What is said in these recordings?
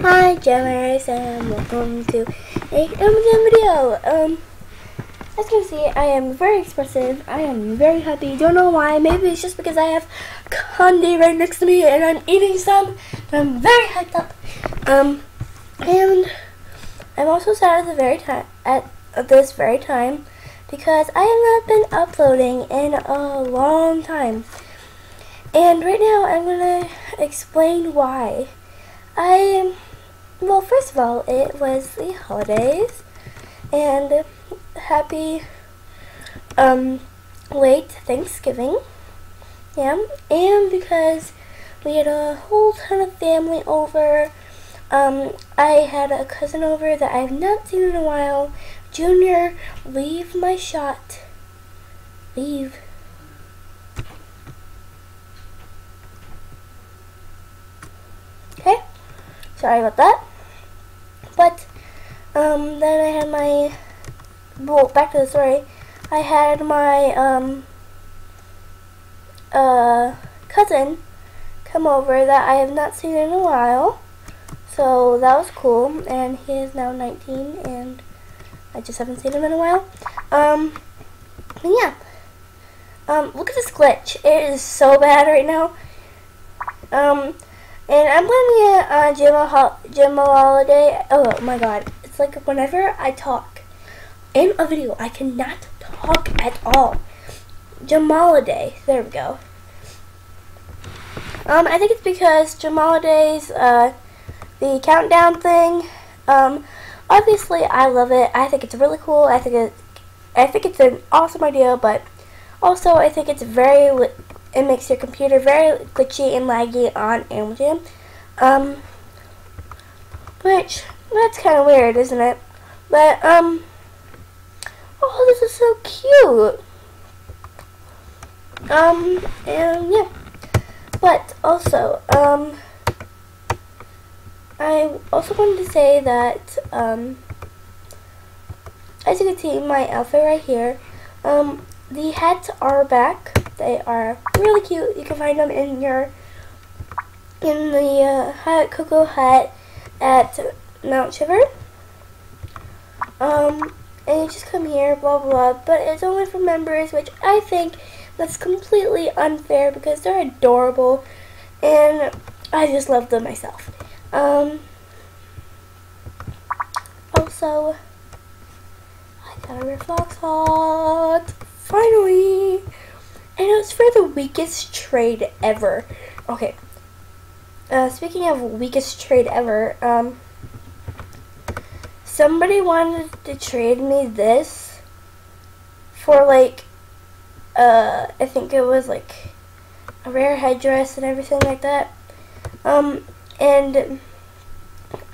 Hi, Jammers, and welcome to a MGM video. Um, as you can see, I am very expressive. I am very happy. Don't know why. Maybe it's just because I have candy right next to me and I'm eating some. I'm very hyped up. Um, and I'm also sad at the very time at this very time because I have not been uploading in a long time. And right now, I'm gonna explain why. I well, first of all, it was the holidays, and happy um, late Thanksgiving. Yeah, and because we had a whole ton of family over. Um, I had a cousin over that I have not seen in a while. Junior, leave my shot. Leave. Okay, sorry about that. Um, then I had my well, back to the story. I had my um, uh, cousin come over that I have not seen in a while. So that was cool, and he is now 19, and I just haven't seen him in a while. Um, and yeah. Um, look at this glitch. It is so bad right now. Um, and I'm blaming it on Jim, Jim Holiday. Oh my god. Like whenever I talk in a video, I cannot talk at all. Jamaaliday. There we go. Um, I think it's because Jamaaliday's, uh, the countdown thing, um, obviously I love it. I think it's really cool. I think it, I think it's an awesome idea, but also I think it's very it makes your computer very glitchy and laggy on Animal Um, which, that's kind of weird, isn't it? But, um, oh, this is so cute. Um, and yeah. But also, um, I also wanted to say that, um, as you can see, my outfit right here, um, the hats are back. They are really cute. You can find them in your in the uh, Hut Cocoa Hut at Mount Shiver. Um, and you just come here, blah, blah, blah. But it's only for members, which I think that's completely unfair because they're adorable. And I just love them myself. Um, also, I got a Reflux Hot. Finally! And it was for the weakest trade ever. Okay. Uh, speaking of weakest trade ever, um, somebody wanted to trade me this for like, uh, I think it was like a rare headdress and everything like that. Um, and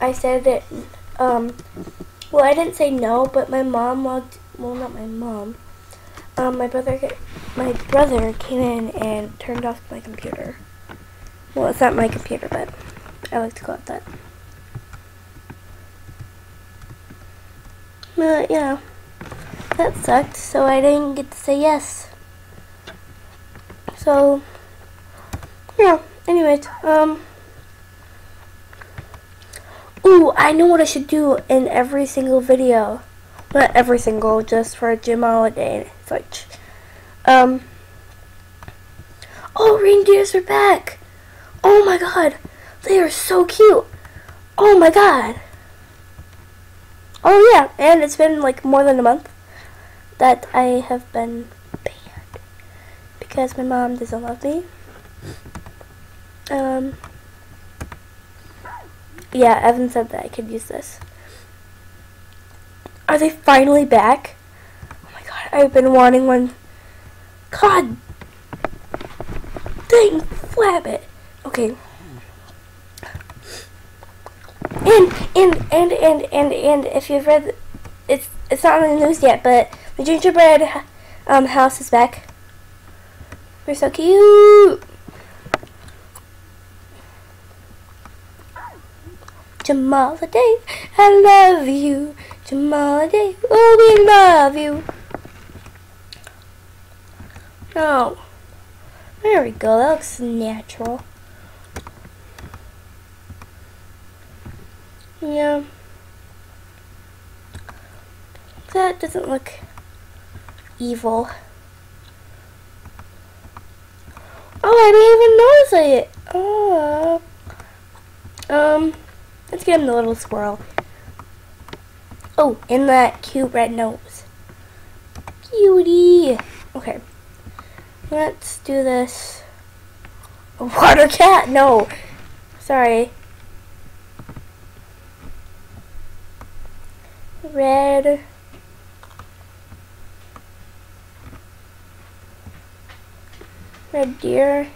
I said it, um, well, I didn't say no, but my mom logged, well, not my mom, um, my brother, my brother came in and turned off my computer. Well, it's not my computer, but I like to call it that. But yeah, that sucked. So I didn't get to say yes. So yeah. Anyways, um. Ooh, I know what I should do in every single video. Not every single, just for Jim Holiday and such. Um. Oh, reindeers are back! Oh my god! They are so cute! Oh my god! Oh yeah, and it's been like more than a month that I have been banned because my mom doesn't love me. Um. Yeah, Evan said that I could use this. Are they finally back? Oh my god, I've been wanting one. God dang flabbit. Okay. And and and and and and if you've read it's it's not on the news yet, but the gingerbread um house is back. They're so cute. Jamaaliday, I love you. Jamaaliday, oh we love you. No. There we go, that looks natural. Yeah. That doesn't look evil. Oh, I didn't even notice it. Oh. Um, let's get him the little squirrel. Oh, and that cute red nose. Cutie. Okay. Let's do this. Water cat? No. Sorry. Red. Red deer.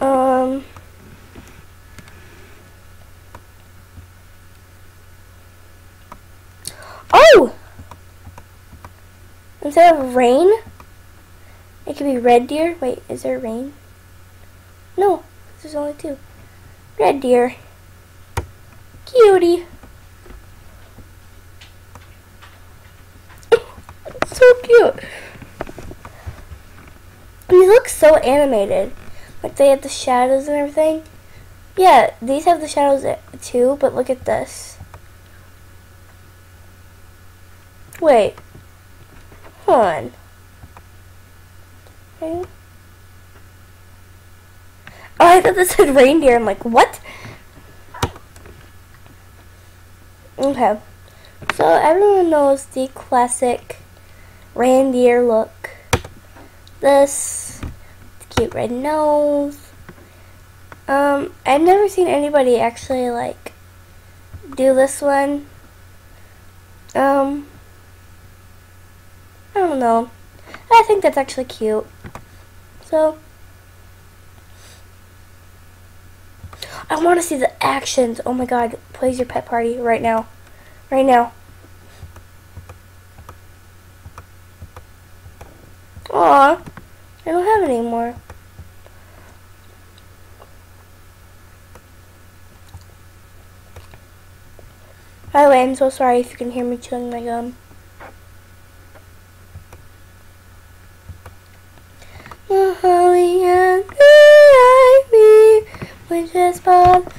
Um. Oh! Instead of rain, it could be red deer. Wait, is there rain? No, there's only two. Red deer. Cutie. So cute. These look so animated. Like they have the shadows and everything. Yeah, these have the shadows too, but look at this. Wait. Hold on. Okay. Oh, I thought this said reindeer. I'm like, what? Okay. So everyone knows the classic reindeer look. This cute red nose. Um, I've never seen anybody actually like do this one. Um, I don't know. I think that's actually cute. So, I want to see the actions. Oh my god, plays your pet party right now. Right now. Aw, I don't have it anymore. By the way, I'm so sorry if you can hear me chewing my gum. Holly and the ivy, which is but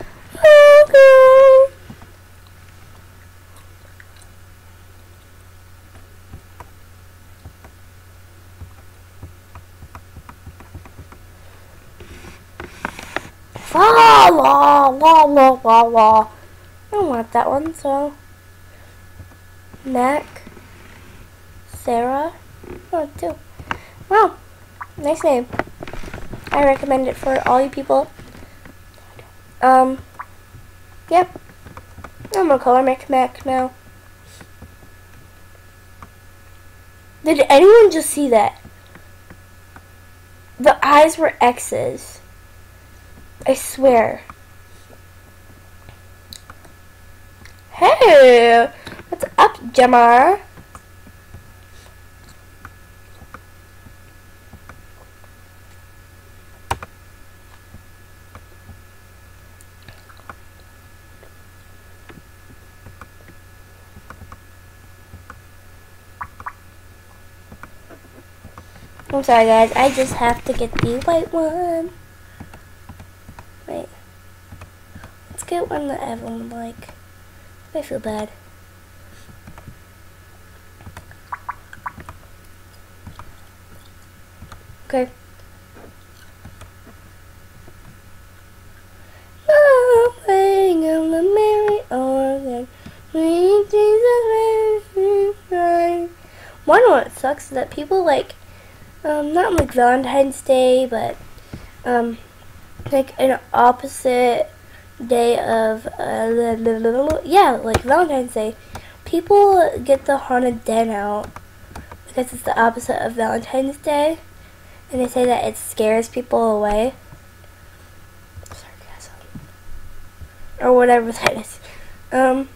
a La la la la. I don't want that one, so. Mac. Sarah. Oh, two. Wow. Nice name. I recommend it for all you people. Um. Yep. I'm gonna call her Mac Mac now. Did anyone just see that? The eyes were X's. I swear. What's up, Jamar? I'm sorry guys, I just have to get the white one. Wait. Let's get one that everyone like. I feel bad. Okay. Oh, playing on the merry organ. Sweet Jesus, One what sucks is that people like, um, not like Valentine's Day, but, um, like an opposite day of uh, yeah like valentine's day people get the haunted den out because it's the opposite of valentine's day and they say that it scares people away. Sarcasm. Or whatever that is. Um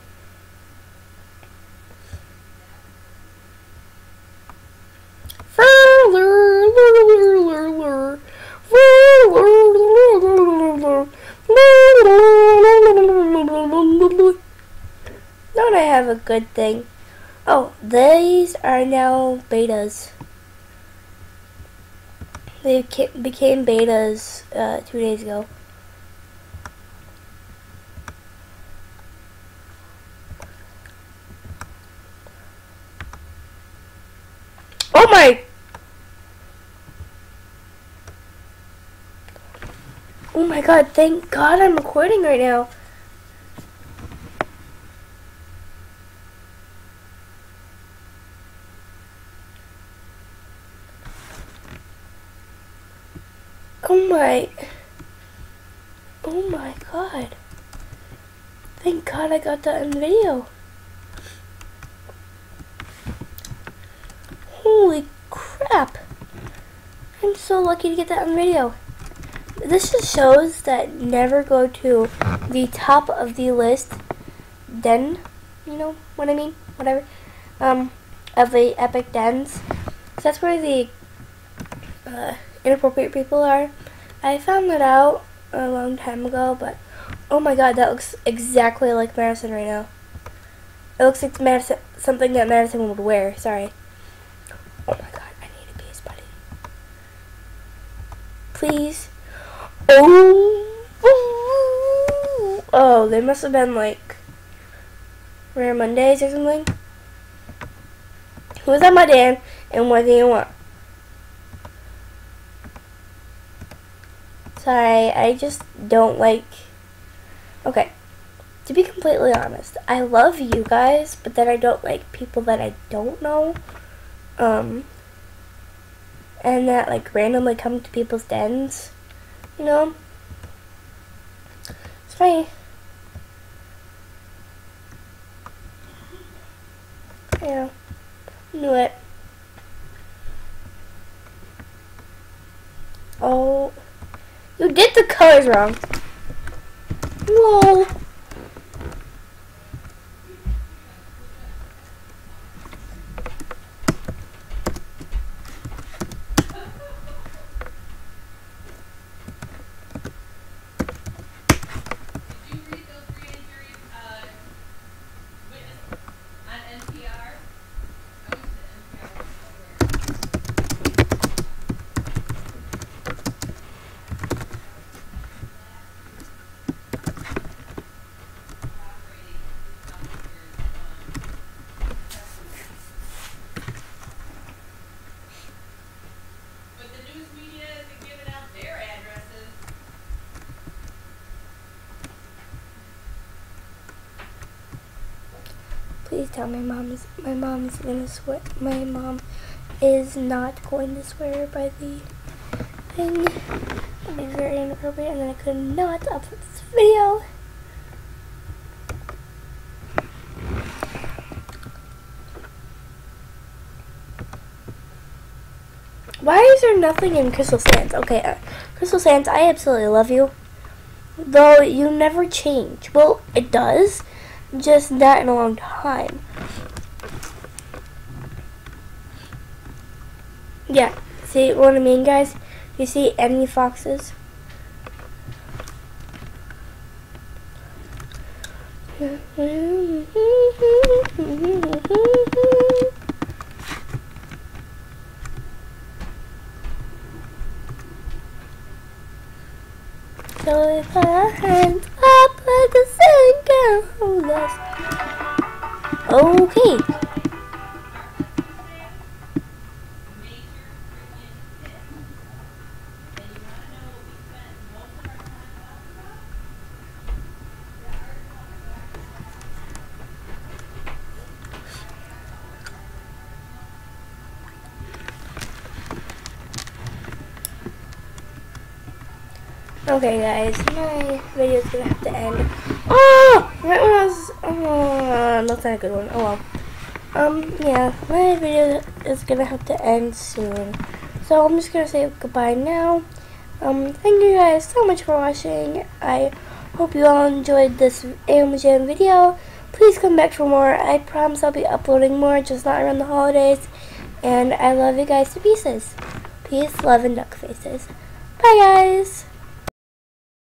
of a good thing. Oh, these are now betas. They became betas uh, two days ago. Oh my! Oh my god, thank god I'm recording right now. I got that on video. Holy crap. I'm so lucky to get that on video. This just shows that never go to the top of the list den, you know what I mean? Whatever. Um, of the epic dens. So that's where the uh, inappropriate people are. I found that out a long time ago, but oh my god, that looks exactly like Madison right now. It looks like Madison, something that Madison would wear. Sorry. Oh my god, I need a piece, buddy. Please. Oh. Oh, they must have been like Rare Mondays or something. Who's on my Dan and what do you want? Sorry, I just don't like. Okay. To be completely honest, I love you guys, but then I don't like people that I don't know um, and that like randomly come to people's dens, you know. It's funny. Yeah, knew it. Oh, you did the colors wrong. Whoa. Please tell my mom is my mom's gonna swear. My mom is not going to swear by the thing. It'd be very inappropriate, and then I could not upload this video. Why is there nothing in Crystal Sands? Okay, uh, Crystal Sands, I absolutely love you. Though you never change. Well, it does just not in a long time. Yeah, see what I mean, guys? You see any foxes? So if our hands up at the same us. Okay. Okay guys, my video is gonna have to end. Oh! Right when I was, oh, not that good one, oh well. Um, yeah, my video is gonna have to end soon. So I'm just gonna say goodbye now. Um, thank you guys so much for watching. I hope you all enjoyed this Amazon video. Please come back for more. I promise I'll be uploading more, just not around the holidays. And I love you guys to pieces. Peace, love, and duck faces. Bye guys!